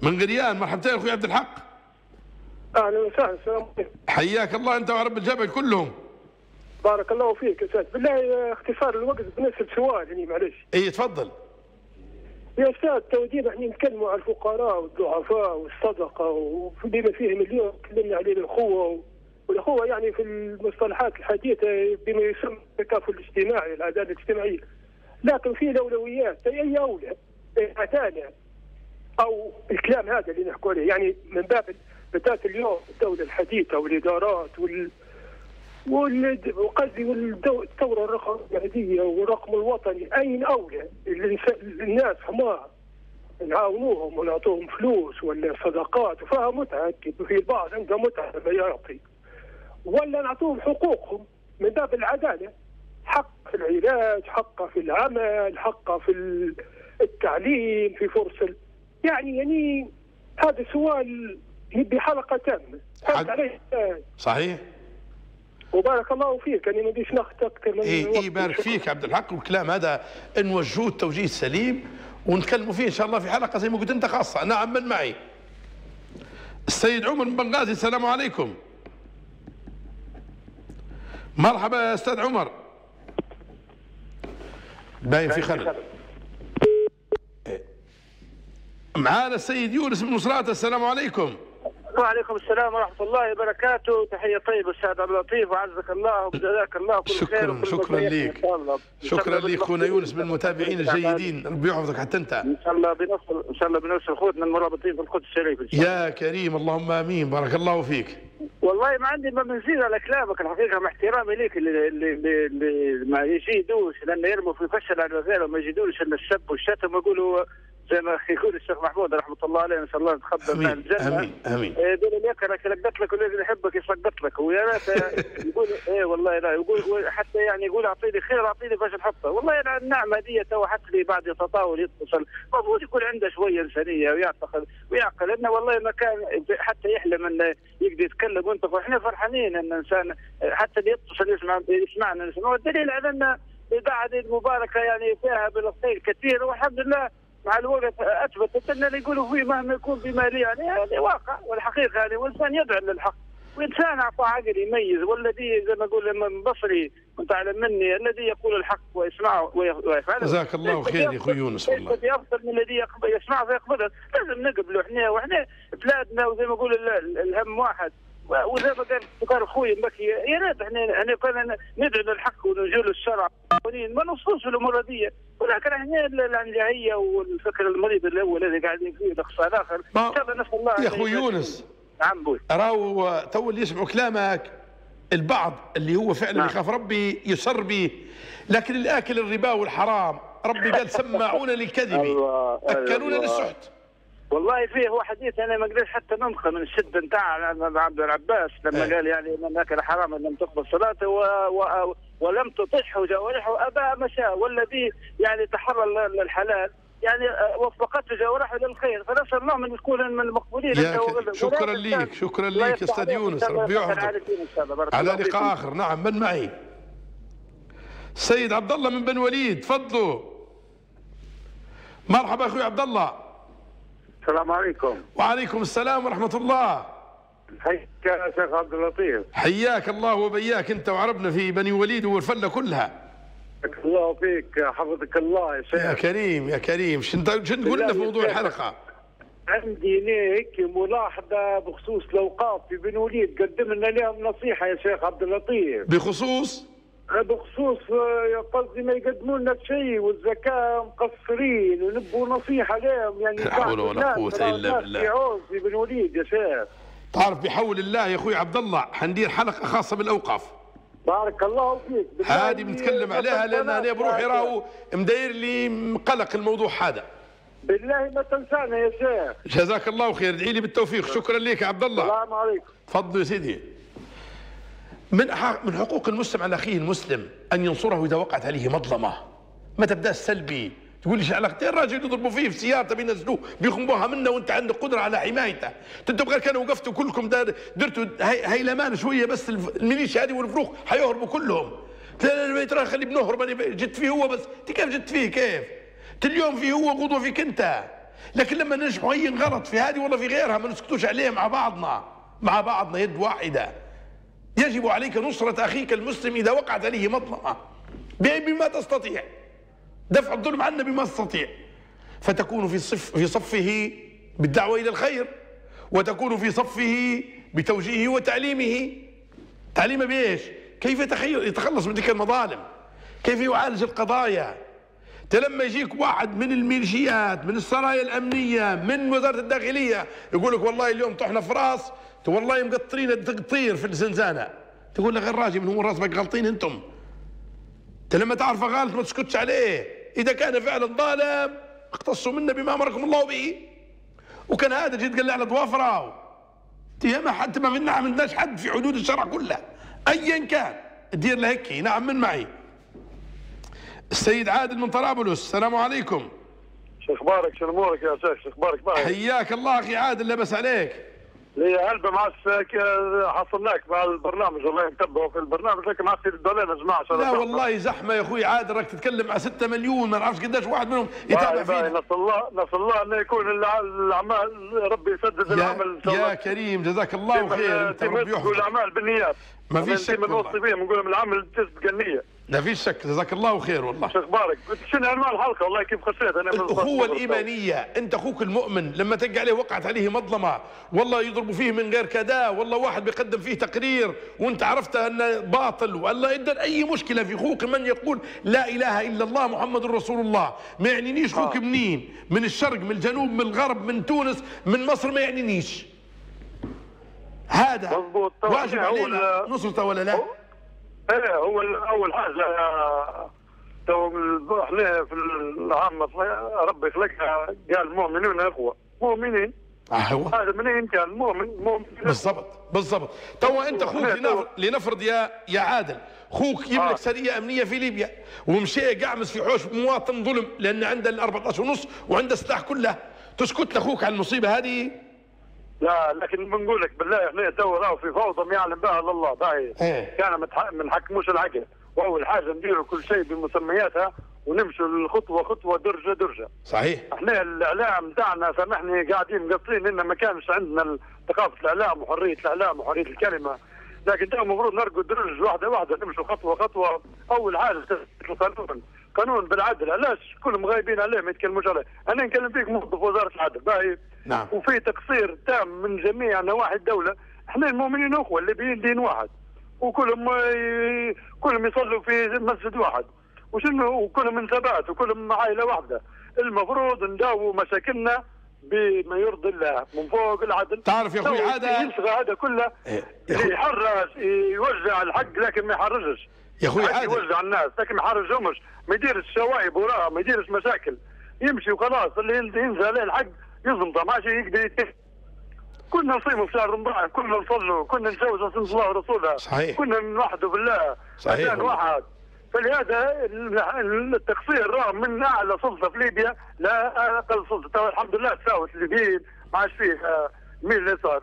من غريان مرحبتين أخوي عبد الحق. أهلا وسهلا السلام عليكم. حياك الله أنت ورب الجبل كلهم. بارك الله فيك يا أستاذ. بالله اختصار الوقت بنسال سؤال يعني معلش إي تفضل. يا أستاذ تودينا إحنا نتكلموا على الفقراء والضعفاء والصدقة وبما فيهم اليوم تكلمنا عليه الأخوة والأخوة يعني في المصطلحات الحديثة بما يسمى التكافل الاجتماعي العداله الاجتماعية. لكن في الاولويات أي أولى العداله أو الكلام هذا اللي نحكوا عليه. يعني من باب بالذات اليوم الدولة الحديثة والإدارات وال وقصدي والثوره الرقميه والرقم الوطني. أين أولى؟ الناس حمار نعاونوهم ونعطوهم فلوس ولا صدقات وفيها متعه وفي البعض عنده متعه لما يعطي. ولا نعطوهم حقوقهم من باب العدالة حق في العلاج حقه في العمل حقه في ال- التعليم في فرص ال- يعني يعني هذا سؤال يبي حلقه تامة. حق- فهمت علي صحيح. وبارك الله فيك. أنا ما بديش ناخذ أكثر من اي. اي بارك فيك عبد الحق. والكلام هذا نوجهوه توجيه سليم ونتكلموا فيه إن شاء الله في حلقة زي ما قلت أنت خاصة. نعم من معي. السيد عمر من بنغازي السلام عليكم. مرحبا يا أستاذ عمر. باين في خلل. إيه. معانا السيد يونس بن نصرات السلام عليكم. وعليكم السلام ورحمة الله وبركاته. تحية طيبة أستاذ عبد اللطيف وعزك الله وجزاك الله كل شكراً- خير شكراً ليك. شكرا أخونا بالمخلصين. يونس من المتابعين الجيدين. ربي يحفظك حتى أنت. إن شاء الله بنصر إن شاء الله بنصر أخوتنا المرابطين في القدس الشريف إن شاء الله. يا كريم اللهم آمين. بارك الله فيك. والله ما عندي ما بنزيد على كلامك. الحقيقة مع احترامي ليك اللي, اللي, اللي, ما يجيدوش لأن يرموا في فشل على غيره ما يجيدوش إلا السب والشتم. ويقولوا زي ما يقول الشيخ محمود رحمة الله عليه نسال الله يتقبل مع امين الجنة. آمين آمين. إيه، يقول لك أنا كلقت لك والذي يحبك يسقط لك. ويا ريت يقول إيه والله لا يقول حتى يعني يقول أعطيني خير أعطيني باش نحطه والله أنا النعمة دي تو حتى لي بعد يتطاول يتصل. المفروض يكون عنده شوية إنسانية ويعتقد ويعقل. إنه والله ما كان حتى يحلم إنه يقدر يتكلم وينطق وإحنا فرحانين إن انسان حتى اللي يتصل يسمع يسمعنا نسمع والدليل على ان دي المباركة يعني فيها بالخير كثير. والحمد لله مع الوقت اثبتت إن اللي يقولوا فيه مهما يكون بمالي يعني هذا واقع والحقيقة يعني والانسان يدعو للحق. وإنسان اعطاه عقل يميز والذي زي ما أقول من بصري وانت اعلم مني الذي يقول الحق ويسمعه وي- ويفعله. جزاك الله خير يا أخوي يونس والله. ليس بأفضل من الذي يسمعه فيقبله. لازم نقبله إحنا وإحنا بلادنا وزي ما أقول ال- ال- الهم واحد. وزي ما قال قال أخوي المكي يا ريت إحنا إحنا كنا ندعو للحق ونجول الشرع. والقوانين، ما نوصلش الأمور دي ولكن ال- العنجهيه والفكر المريض الأول اللي قاعدين فيه الأقصى الآخر نسأل الله يا أخوي يونس. نعم بوي راهو تو اللي يسمعوا كلامك البعض اللي هو فعلا نعم. يخاف ربي يسر به لكن الآكل الربا والحرام ربي قال سماعون للكذب الله، اكلون الله. للسحت والله فيه هو حديث أنا ما قدرتش حتى ننقى من الشده نتاع عبد العباس لما إيه. قال يعني من اكل حراما لم تقبل صلاته و... و... ولم تطحه جوارحه ابى مشاء والذي يعني تحرى ال- الحلال. يعني آه، وفقته جوارحه للخير. فنسأل الله من يكون من المقبولين يا شكرا تنسى- شكرا الله ليك يا يفتح أستاذ يونس ربي يحفظك على لقاء. آخر. نعم من معي؟ السيد عبد الله من بن وليد تفضلوا. مرحبا أخوي عبد الله. السلام عليكم. وعليكم السلام ورحمة الله. حياك يا شيخ عبد اللطيف. حياك الله وبياك انت وعربنا في بني وليد والفله كلها. بارك الله فيك حفظك الله يا يا شيخ كريم يا كريم. شنو تقول لنا في موضوع الحلقة؟ عندي ليك ملاحظة بخصوص الاوقاف في بن وليد. قدم لنا لهم نصيحة يا شيخ عبد اللطيف. بخصوص؟ بخصوص قصدي ما يقدمون لنا شيء والزكاة مقصرين ونبوا نصيحة لهم. يعني لا حول ولا قوة إلا بالله. في عوز في بن وليد يا شيخ. تعرف بحول الله يا أخوي عبد الله حندير حلقة خاصة بالأوقاف. بارك الله فيك. هذه بنتكلم عليها لأن أنا بروحي راهو مداير لي مقلق الموضوع هذا. بالله ما تنسانا يا شيخ. جزاك الله خير ادعي لي بالتوفيق. شكرا لك يا عبد الله. السلام عليكم. تفضل يا سيدي. من من حقوق المسلم على أخيه المسلم أن ينصره إذا وقعت عليه مظلمة؟ ما تبدا سلبي تقول لي شو علاقتي الراجل يضربوا فيه في سيارته بينزلوه بيخنبوها منه وانت عندك قدرة على حمايته. أنتم بغير كانوا وقفتوا كلكم دار درتوا هي هيلمان شوية بس الميليشيا هذه والفروق حيهربوا كلهم. ترى ترى خلي بنهرب أنا جت فيه هو بس. انت كيف جت فيه؟ كيف؟ اليوم فيه هو غدوه فيك انت. لكن لما نجمعوا اي غلط في هذه ولا في غيرها ما نسكتوش عليه مع بعضنا. مع بعضنا يد واحدة. يجب عليك نصرة أخيك المسلم إذا وقعت عليه مظلمة ب- بما تستطيع. دفع الظلم عنا بما تستطيع. فتكون في صف في صفه بالدعوة إلى الخير وتكون في صفه بتوجيهه وتعليمه. تعليمه بإيش؟ كيف يتخلص من تلك المظالم؟ كيف يعالج القضايا؟ لما يجيك واحد من الميليشيات من السرايا الأمنية من وزارة الداخلية يقول لك والله اليوم طحنا في راس والله مقطرين تطير في الزنزانة. تقول غير راجي من هو راس غلطين انت لما تعرف غلط ما تسكتش عليه. إذا كان فعلا ظالم اقتصوا منا بما أمركم الله به. وكان هذا جيت قال لي على ضوافره. ما حتى ما منا عملناش حد في حدود الشرع كله. ايا كان. دير له هيك نعم من معي. السيد عادل من طرابلس السلام عليكم. شو أخبارك شو أمورك يا شيخ شو أخبارك معي. حياك الله أخي عادل لبس عليك. لي هلبة مع حصلناك مع البرنامج. والله متبعه في البرنامج. لكن ما في جماعة عشان لا. والله زحمة يا أخوي. عادل راك تتكلم مع 6 مليون ما نعرفش قداش واحد منهم يتابع فينا. نسأل الله نسأل الله انه يكون الاعمال ربي يسدد العمل يا, يا كريم جزاك الله خير. أنت ربي يحفظك. والأعمال بالنيات. ما فيش شك. نوصي فيهم نقول لهم العمل تسبق النيه لا فيش شك جزاك الله خير والله. شو أخبارك؟ قلت شنو عنوان الحلقة والله كيف خسيت أنا الصوت. الإيمانية. أنت أخوك المؤمن لما تلقى عليه وقعت عليه مظلمة والله يضربوا فيه من غير كذا والله واحد بيقدم فيه تقرير وأنت عرفت أنه باطل والله إذا أي مشكلة في أخوك من يقول لا إله إلا الله محمد رسول الله. ما يعنينيش أخوك منين؟ من الشرق من الجنوب من الغرب من تونس من مصر ما يعنينيش. هذا. طبعاً واجب علينا نصرته ولا لا؟ إيه هو اول حاجة آه، تو إحنا في العامة ربي خلقها قال المؤمنون إخوة. مؤمنين. أيوه هذا منين كان مؤمن مؤمن. بالضبط بالضبط. تو أنت أخوك إحنا لنف- تو- لنفرض يا يا عادل. أخوك يملك آه. سرية أمنية في ليبيا ومشي قعمس في حوش مواطن ظلم لأن عنده ال 14 ونص وعنده السلاح كله. تسكت لأخوك على المصيبة هذه؟ لا لكن بنقول لك بالله إحنا تو راهو في فوضى ما يعلم بها الا الله باهي. إيه. كان ما نحكموش العقل. واول حاجة نديروا كل شيء بمسمياتها ونمشوا الخطوه خطوة درجة درجة. صحيح. إحنا الإعلام تاعنا سامحني قاعدين مقصرين ان ما كانش عندنا ثقافة الإعلام وحرية الإعلام وحرية الكلمة. لكن تو المفروض نرقد درج واحدة واحدة نمشوا خطوة خطوة. أول حاجة القانون قانون بالعدل. علاش؟ كلهم غايبين عليه ما يتكلموش عليه. أنا نكلم فيك موظف وزارة العدل. باهي. نعم. وفي تقصير تام من جميع نواحي الدولة. إحنا المؤمنين أخوة الليبيين دين واحد. وكلهم ي- كلهم يصلوا في مسجد واحد. وشنو؟ وكلهم من ثبات وكلهم عائلة واحدة. المفروض نداووا مشاكلنا بما يرضي الله من فوق العدل. تعرف يا أخوي تو هذا- يلصق هذا كله إيه، يحرج يوزع الحق لكن ما يحرجش. يا أخوي الحق عادل. يوزع الناس لكن ما يحرجهمش ما يديرش شوايب وراها ما يديرش مشاكل يمشي وخلاص اللي ينزل عليه الحق يزمطه ما عادش يقدر يتكلم كنا نصيموا في شهر رمضان كنا نصلوا كنا نتجوز رسول الله ورسوله صحيح. كنا نوحدوا بالله صحيح. واحد فلهذا ال- التقصير راه من أعلى سلطة في ليبيا لا أقل سلطة الحمد لله تساوت الليبيين ما عادش فيه آه، مين اللي صار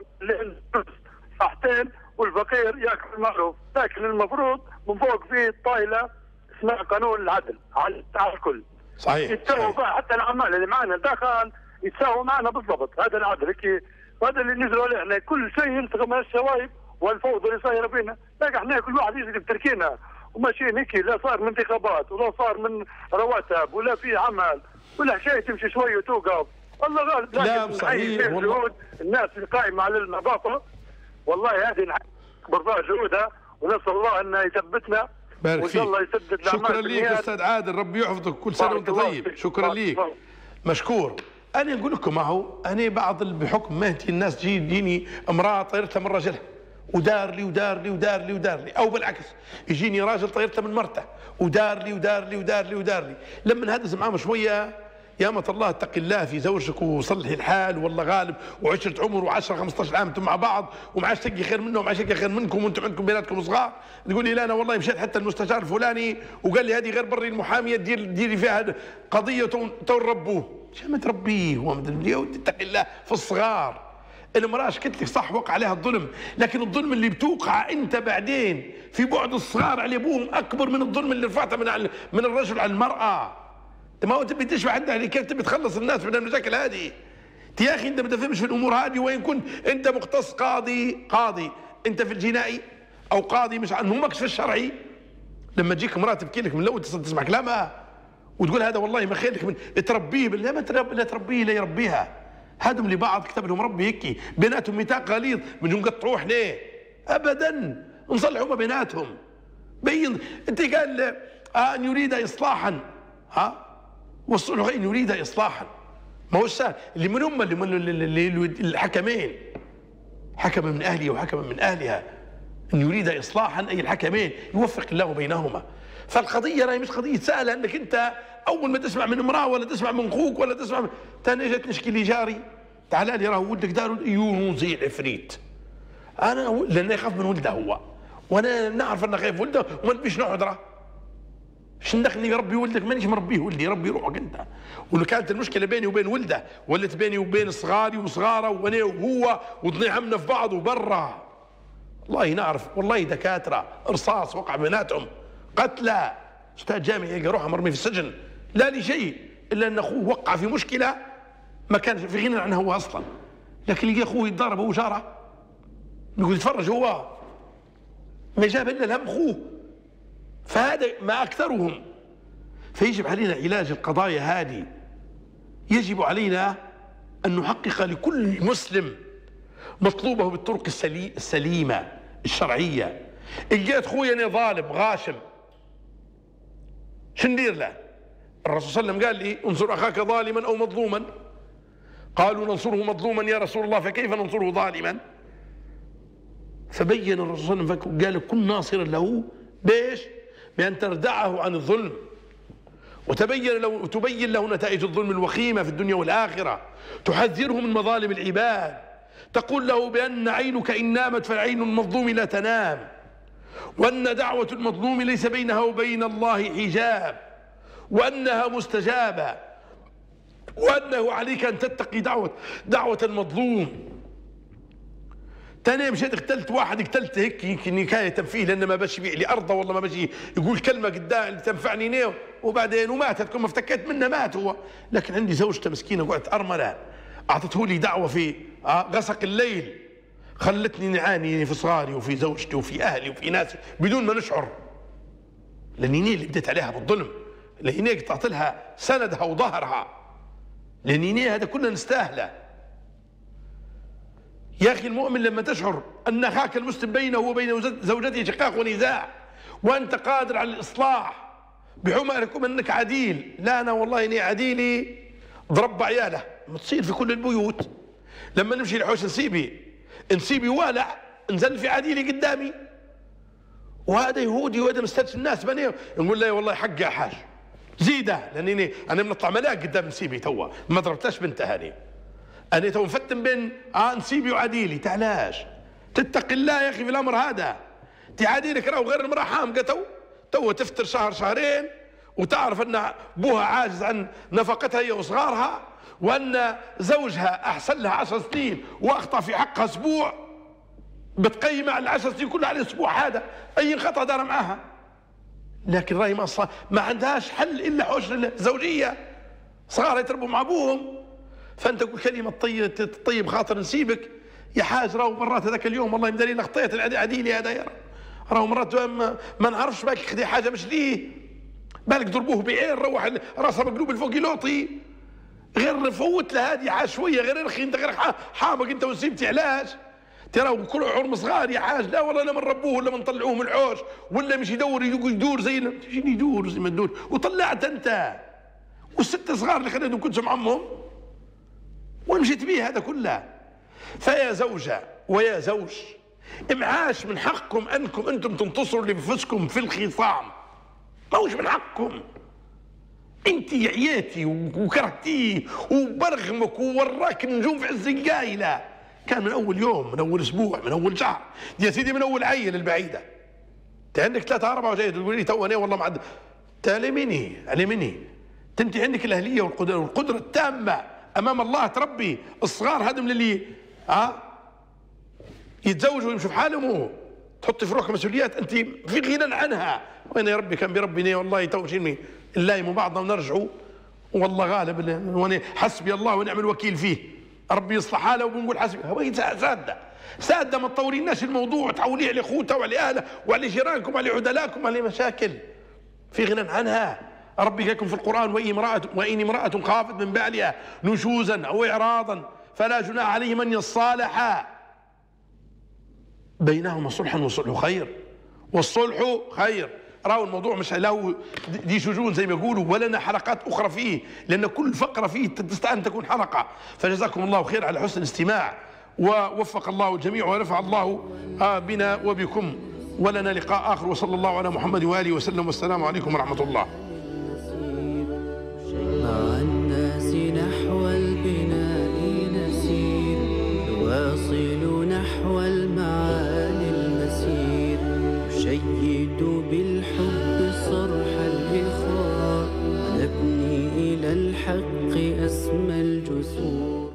صحتين والفقير ياكل المعروف لكن المفروض من فوق في طايلة اسمها قانون العدل على الكل. صحيح يتساووا حتى العمال اللي معنا داخل يتساووا معنا بالضبط. هذا العدل كي وهذا اللي نزلوا عليه إحنا كل شيء يلتقى من الشوايب والفوضى اللي صايرة فينا لكن إحنا كل واحد يجري بتركينا وماشيين هيك لا صار من انتخابات ولا صار من رواتب ولا في عمل ولا شيء تمشي شوي وتوقف. والله غالب لا، صحيح، فيه والله. الناس اللي قائمة على النظافه والله هذه برضاها جهودها. ونسأل الله انه يثبتنا. بارك وإن فيك. شاء الله يسدد شكرا ليك بالنيات. أستاذ عادل ربي يحفظك كل سنة وأنت طيب. شكرا الله. مشكور. أنا نقول لكم معه أنا بعض بحكم مهنتي الناس تجي تجيني امرأة طيرتها من راجلها ودار لي ودار لي ودار لي ودار لي. أو بالعكس يجيني راجل طيرته من مرته ودار لي ودار لي ودار لي ودار لي. لما نهدز معاهم شوية يا مة الله اتق الله في زوجك وصلحي الحال والله غالب وعشرة عمر و10 15 عام أنتم مع بعض وما عادش تلقي خير منه وما عادش تلقي خير منكم وأنتم عندكم بيناتكم صغار. تقول لي لا أنا والله مشيت حتى المستشار الفلاني وقال لي هذه غير بري المحامية دير ديري فيها قضية تو نربوه ما تربيه هو؟ اتق الله في الصغار. المرأة قلت لك؟ صح وقع عليها الظلم. لكن الظلم اللي بتوقع انت بعدين في بعد الصغار على ابوهم اكبر من الظلم اللي رفعته من من الرجل على المرأة. ما هو تبي تشبع عندها كيف تبي تخلص الناس من المشاكل هذه؟ يا أخي أنت ما تفهمش في الأمور هذه وين كنت أنت مختص قاضي قاضي. أنت في الجنائي أو قاضي مش عن همك في الشرعي. لما تجيك امرأة تبكي لك من الأول تسمع كلامها وتقول هذا والله ما خيرك من تربيه بالله ما ترب لا تربيه لا يربيها. هادم لبعض كتب لهم ربي هيك بيناتهم ميثاق غليظ من نقطعوه إحنا ابدا. نصلحوا ما بيناتهم. بين أنت قال آه أن يريد اصلاحا. ها؟ والصلح إن يريد اصلاحا. ما هو سهل اللي من هم اللي من الحكمين. حكما من أهله وحكما من أهلها. إن يريد اصلاحا أي الحكمين؟ يوفق الله بينهما. فالقضية راهي مش قضية. سهله انك أنت أول ما تسمع من امرأة ولا تسمع من أخوك ولا تسمع من تاني اجت نشكي لي جاري. تعال لي راه ولدك دار يونو زي العفريت. أنا لأنه يخاف من ولده هو. وأنا نعرف أنه خايف ولده وما نبيش راه. شن دخلني ربي ولدك مانيش مربيه ولدي ربي روحك انت. ولو كانت المشكلة بيني وبين ولده ولت بيني وبين صغاري وصغارة وأنا وهو وضنيعمنا في بعض وبرا. والله نعرف والله دكاترة رصاص وقع بيناتهم قتلى. أستاذ جامعي يلقى روحه مرمي في السجن. لا لشيء إلا أن أخوه وقع في مشكلة ما كان في غنى عنه هو أصلا. لكن يلقى أخوه يتضارب هو جارة يقول يتفرج هو. ما جاب إلا الهم أخوه. فهذا ما أكثرهم فيجب علينا علاج القضايا هذه يجب علينا أن نحقق لكل مسلم مطلوبه بالطرق السلي- السليمة الشرعية إن جيت خويا أنا ظالم غاشم شو ندير له؟ الرسول صلى الله عليه وسلم قال لي انصر أخاك ظالما أو مظلوما قالوا ننصره مظلوما يا رسول الله فكيف ننصره ظالما؟ فبين الرسول صلى الله عليه وسلم قال كن ناصرا له بإيش؟ بأن تردعه عن الظلم. وتبين له تبين له نتائج الظلم الوخيمة في الدنيا والآخرة. تحذره من مظالم العباد. تقول له بأن عينك إن نامت فالعين المظلوم لا تنام. وأن دعوة المظلوم ليس بينها وبين الله حجاب. وأنها مستجابة. وأنه عليك أن تتقي دعوة دعوة المظلوم. تاني مشيت قتلت واحد قتلت هيك هيك نكاية فيه لأنه ما بشي يبيع لي أرضه والله ما بشي يقول كلمة قدام اللي تنفعني نيو. وبعدين ومات تكون ما افتكيت منه مات هو. لكن عندي زوجته مسكينة قعدت أرملة أعطته لي دعوة في آه، غسق الليل. خلتني نعاني في صغاري وفي زوجتي وفي أهلي وفي ناسي بدون ما نشعر. لأني اللي بديت عليها بالظلم. لأني قطعت لها سندها وظهرها. لأني هذا كله نستاهله. يا أخي المؤمن لما تشعر أن أخاك المسلم بينه وبين زوجته شقاق ونزاع وأنت قادر على الإصلاح بحمى أنك عديل. لا أنا والله إني عديلي. ضرب عياله تصير في كل البيوت. لما نمشي لحوش نسيبي. نسيبي والع نزل في عديلي قدامي. وهذا يهودي وهذا مستدس الناس بني. نقول له والله حق يا حاج. زيده لاني أنا بنطلع ملاك قدام نسيبي توا ما ضربتهاش بنتها هذه أنا تو مفتن بين آه نسيبي وعديلي تعلاش تتقي الله يا أخي في الأمر هذا. تي عديلك راهو غير المرأة حامقة تو. تو تفتر شهر شهرين وتعرف أن أبوها عاجز عن نفقتها هي وصغارها وأن زوجها أحسن لها عشر سنين وأخطأ في حقها أسبوع. بتقيم على العشر سنين كلها على الأسبوع هذا. أي خطأ دار معاها؟ لكن راهي ما ما عندهاش حل إلا حوش الزوجية. صغار يتربوا مع أبوهم. فأنت تقول كلمة طيب تطيب خاطر نسيبك. يا حاج راهو مرات هذاك اليوم والله مداري لقطيت العديلي هذا يا راهو مرات ما, نعرفش بالك خدي حاجة مش ليه؟ بالك ضربوه بعين روح راسها مقلوب الفوق يلوطي غير فوت له هذه حاجة شوية غير رخي أنت غير حامق أنت وسيبتي علاش؟ ترى كل عرم صغار يا حاج. لا والله لما نربوه ولا ما نطلعوه من الحوش ولا مش يدور يدور زي يدور زي ما تدور وطلعت أنت. والست صغار اللي خليتهم كنتم عمهم. ومشيت به هذا كله. فيا زوجة ويا زوج امعاش من حقكم أنكم أنتم تنتصروا لأنفسكم في الخصام. ما هوش من حقكم. أنت عياتي وكرهتيه وبرغمك ووراك النجوم في عز القايلة. كان من أول يوم من أول أسبوع من أول شهر. يا سيدي من أول عيل البعيدة. أنت عندك ثلاثة أربعة وجاي تقول لي تو أنا والله ما عاد. تعلمني علمني أنت عندك الأهلية والقدرة التامة. أمام الله تربي الصغار هذم اللي ها؟ يتزوجوا ويمشوا في حالهم. تحط في روحك مسؤوليات أنت في غنى عنها. وين يا ربي كان بربي والله تو شنو نلايموا بعضنا ونرجعوا والله غالب وأنا حسبي الله ونعم الوكيل فيه. ربي يصلح حاله وبنقول حسبي. هو سادة. سادة ما تطوريناش الموضوع تعوليه على اخوته وعلى اهله وعلى جيرانكم وعلى عدلاكم وعلى مشاكل. في غنى عنها. ربي يكون في القرآن وإن امرأة, وإن امرأة خافت من بعلها نشوزا أو إعراضا فلا جناح عليه من يصالح بينهما صلحا والصلح خير. والصلح خير. راهو الموضوع مش له دي شجون زي ما يقولوا ولنا حلقات أخرى فيه لأن كل فقرة فيه تستطيع ان تكون حلقه فجزاكم الله خير على حسن الاستماع. ووفق الله الجميع ونفع الله بنا وبكم. ولنا لقاء آخر وصلى الله على محمد وآله وسلم. والسلام عليكم ورحمة الله. مع الناس نحو البناء نسير نواصل نحو المعالي المسير. نشيد بالحب صرح الإخاء ونبني إلى الحق أسمى الجسور.